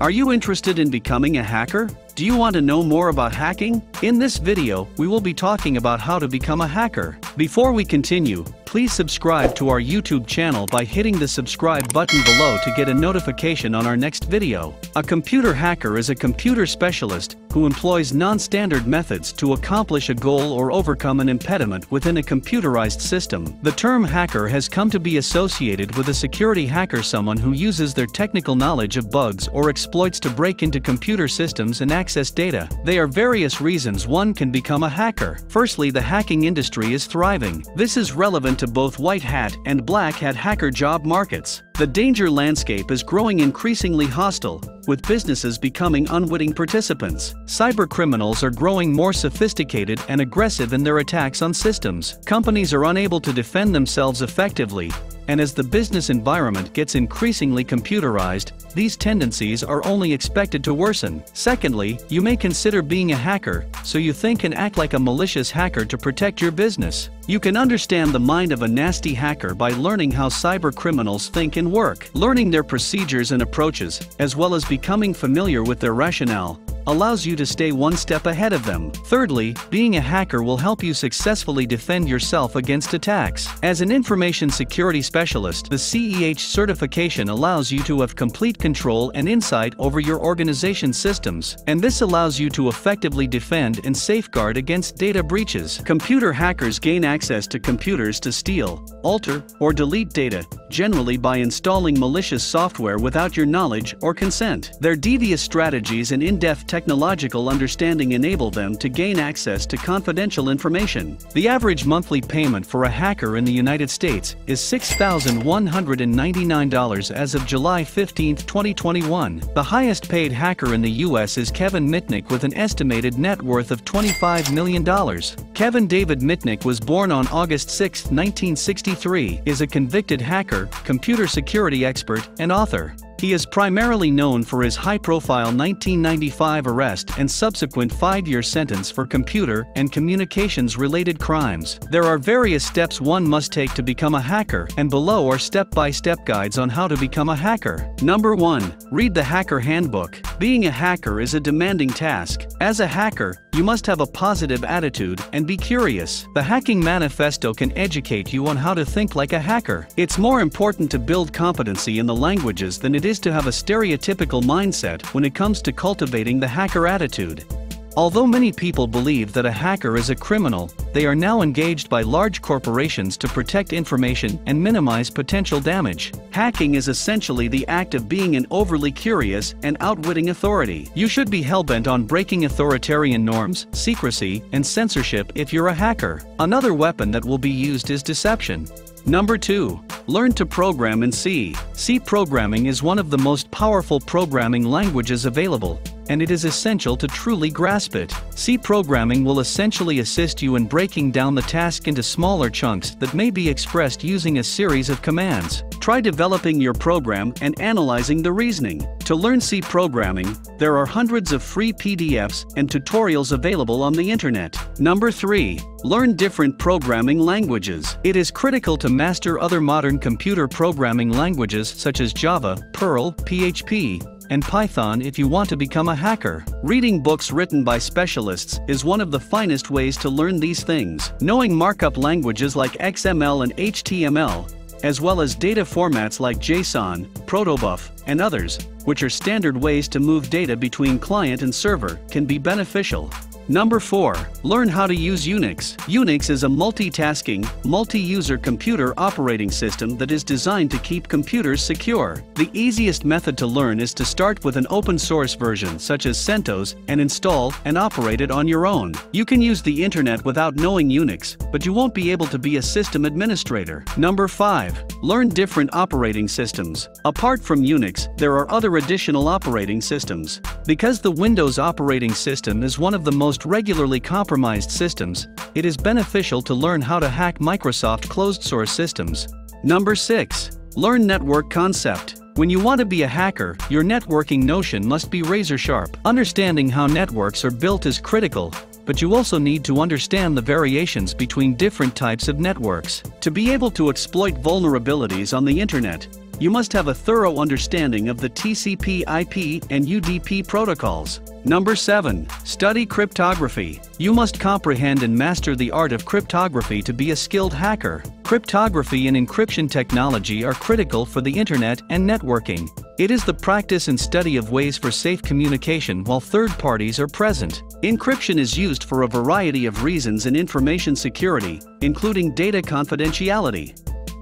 Are you interested in becoming a hacker? Do you want to know more about hacking? In this video, we will be talking about how to become a hacker. Before we continue, please subscribe to our YouTube channel by hitting the subscribe button below to get a notification on our next video. A computer hacker is a computer specialist who employs non-standard methods to accomplish a goal or overcome an impediment within a computerized system. The term hacker has come to be associated with a security hacker someone who uses their technical knowledge of bugs or exploits to break into computer systems and access data. There are various reasons one can become a hacker. Firstly, the hacking industry is thriving. This is relevant to both white hat and black hat hacker job markets. The danger landscape is growing increasingly hostile, with businesses becoming unwitting participants. Cybercriminals are growing more sophisticated and aggressive in their attacks on systems. Companies are unable to defend themselves effectively, and as the business environment gets increasingly computerized, these tendencies are only expected to worsen. Secondly, you may consider being a hacker, so you think and act like a malicious hacker to protect your business. You can understand the mind of a nasty hacker by learning how cyber criminals think and work. Learning their procedures and approaches, as well as becoming familiar with their rationale, allows you to stay one step ahead of them. Thirdly, being a hacker will help you successfully defend yourself against attacks. As an information security specialist, the CEH certification allows you to have complete control and insight over your organization's systems, and this allows you to effectively defend and safeguard against data breaches. Computer hackers gain access to computers to steal, alter, or delete data, generally by installing malicious software without your knowledge or consent. Their devious strategies and in-depth technological understanding enable them to gain access to confidential information. The average monthly payment for a hacker in the United States is $6,199 as of July 15, 2021. The highest paid hacker in the US is Kevin Mitnick with an estimated net worth of $25 million. Kevin David Mitnick was born on August 6, 1963, is a convicted hacker, computer security expert, and author. He is primarily known for his high-profile 1995 arrest and subsequent five-year sentence for computer and communications-related crimes. There are various steps one must take to become a hacker, and below are step-by-step -step guides on how to become a hacker. Number 1. Read the Hacker Handbook. Being a hacker is a demanding task. As a hacker, you must have a positive attitude and be curious. The Hacking Manifesto can educate you on how to think like a hacker. It's more important to build competency in the languages than it is to have a stereotypical mindset when it comes to cultivating the hacker attitude. Although many people believe that a hacker is a criminal, they are now engaged by large corporations to protect information and minimize potential damage. Hacking is essentially the act of being an overly curious and outwitting authority. You should be hellbent on breaking authoritarian norms, secrecy, and censorship if you're a hacker. Another weapon that will be used is deception. Number 2. Learn to program in C. C programming is one of the most powerful programming languages available, and it is essential to truly grasp it. C programming will essentially assist you in breaking down the task into smaller chunks that may be expressed using a series of commands. Try developing your program and analyzing the reasoning. To learn C programming, there are hundreds of free PDFs and tutorials available on the internet. Number 3. Learn different programming languages. It is critical to master other modern computer programming languages such as Java, Perl, PHP, and Python if you want to become a hacker. Reading books written by specialists is one of the finest ways to learn these things. Knowing markup languages like XML and HTML, as well as data formats like JSON, Protobuf, and others, which are standard ways to move data between client and server, can be beneficial. Number 4. Learn how to use Unix. Unix is a multitasking, multi-user computer operating system that is designed to keep computers secure. The easiest method to learn is to start with an open source version such as CentOS and install and operate it on your own. You can use the internet without knowing Unix, but you won't be able to be a system administrator. Number 5. Learn different operating systems. Apart from Unix, there are other additional operating systems. Because the Windows operating system is one of the most most regularly compromised systems, it is beneficial to learn how to hack Microsoft closed-source systems. Number 6. Learn network concept. When you want to be a hacker, your networking notion must be razor sharp. Understanding how networks are built is critical, but you also need to understand the variations between different types of networks. To be able to exploit vulnerabilities on the internet, you must have a thorough understanding of the TCP IP and UDP protocols. Number 7. Study cryptography. You must comprehend and master the art of cryptography to be a skilled hacker. Cryptography and encryption technology are critical for the internet and networking. It is the practice and study of ways for safe communication while third parties are present. Encryption is used for a variety of reasons in information security, including data confidentiality.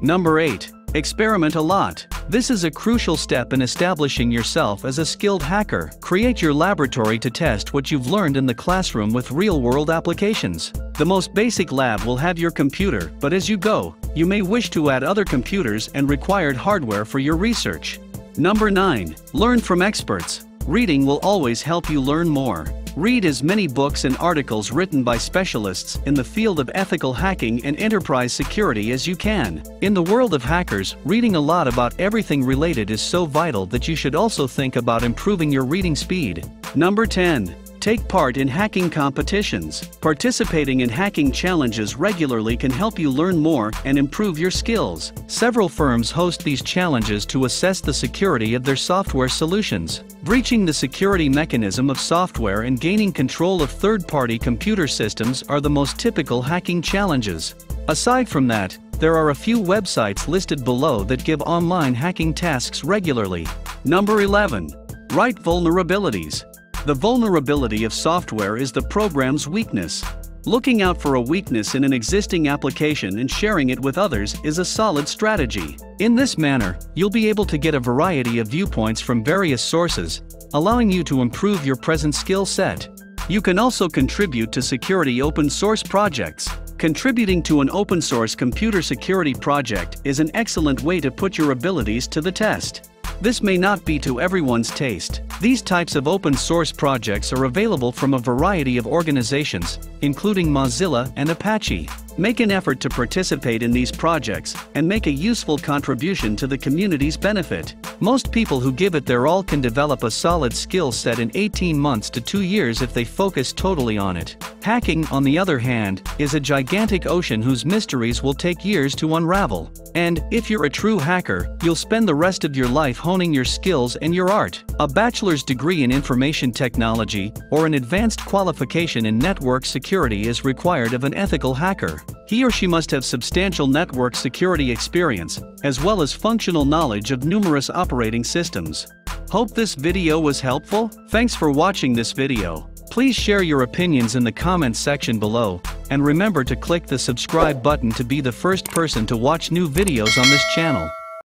Number 8. Experiment a lot. This is a crucial step in establishing yourself as a skilled hacker. Create your laboratory to test what you've learned in the classroom with real-world applications. The most basic lab will have your computer, but as you go, you may wish to add other computers and required hardware for your research. Number 9. Learn from experts. Reading will always help you learn more. Read as many books and articles written by specialists in the field of ethical hacking and enterprise security as you can. In the world of hackers, reading a lot about everything related is so vital that you should also think about improving your reading speed. Number 10. Take part in hacking competitions. Participating in hacking challenges regularly can help you learn more and improve your skills. Several firms host these challenges to assess the security of their software solutions. Breaching the security mechanism of software and gaining control of third-party computer systems are the most typical hacking challenges. Aside from that, there are a few websites listed below that give online hacking tasks regularly. Number 11. Write vulnerabilities. The vulnerability of software is the program's weakness. Looking out for a weakness in an existing application and sharing it with others is a solid strategy. In this manner, you'll be able to get a variety of viewpoints from various sources, allowing you to improve your present skill set. You can also contribute to security open source projects. Contributing to an open source computer security project is an excellent way to put your abilities to the test. This may not be to everyone's taste. These types of open source projects are available from a variety of organizations, including Mozilla and Apache. Make an effort to participate in these projects and make a useful contribution to the community's benefit. Most people who give it their all can develop a solid skill set in 18 months to 2 years if they focus totally on it. Hacking, on the other hand, is a gigantic ocean whose mysteries will take years to unravel. And, if you're a true hacker, you'll spend the rest of your life honing your skills and your art. A bachelor's degree in information technology or an advanced qualification in network security is required of an ethical hacker. He or she must have substantial network security experience, as well as functional knowledge of numerous operating systems. Hope this video was helpful? Thanks for watching this video. Please share your opinions in the comments section below, and remember to click the subscribe button to be the first person to watch new videos on this channel.